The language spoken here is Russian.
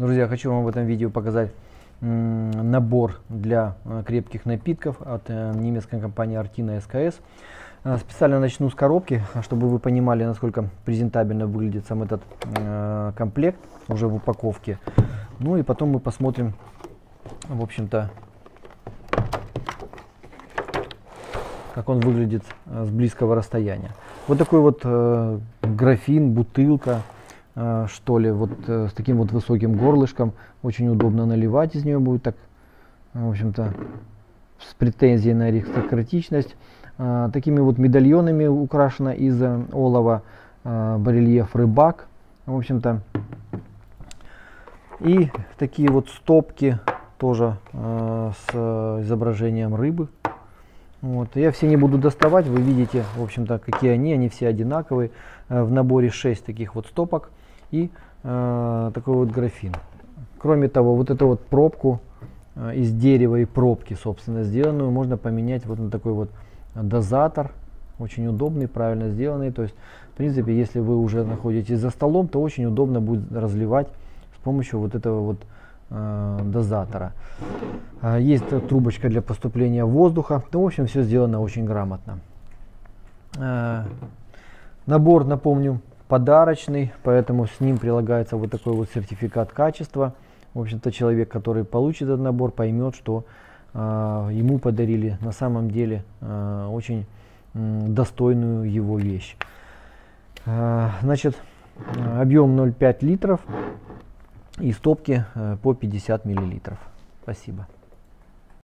Друзья, хочу вам в этом видео показать набор для э, крепких напитков от э, немецкой компании Artina SKS. Э, специально начну с коробки, чтобы вы понимали, насколько презентабельно выглядит сам этот комплект уже в упаковке. Ну и потом мы посмотрим, в общем-то, как он выглядит с близкого расстояния. Вот такой вот графин, бутылка что ли, вот э, с таким вот высоким горлышком. Очень удобно наливать из нее будет так, в общем-то, с претензией на аристократичность. Э, такими вот медальонами украшена из олова барельеф рыбак. В общем-то, и такие вот стопки тоже с изображением рыбы. Вот. Я все не буду доставать, вы видите, в общем-то, какие они, они все одинаковые. В наборе 6 таких вот стопок и э, такой вот графин. Кроме того, вот эту вот пробку э, из дерева и пробки, собственно, сделанную, можно поменять вот на такой вот дозатор. Очень удобный, правильно сделанный. То есть, в принципе, если вы уже находитесь за столом, то очень удобно будет разливать с помощью вот этого вот э, дозатора. Э, есть трубочка для поступления воздуха. Ну, в общем, все сделано очень грамотно. Э, набор, напомню, подарочный, поэтому с ним прилагается вот такой вот сертификат качества. В общем-то, человек, который получит этот набор, поймет, что э, ему подарили на самом деле э, очень э, достойную его вещь. Э, значит, объем 0,5 литров и стопки э, по 50 миллилитров. Спасибо.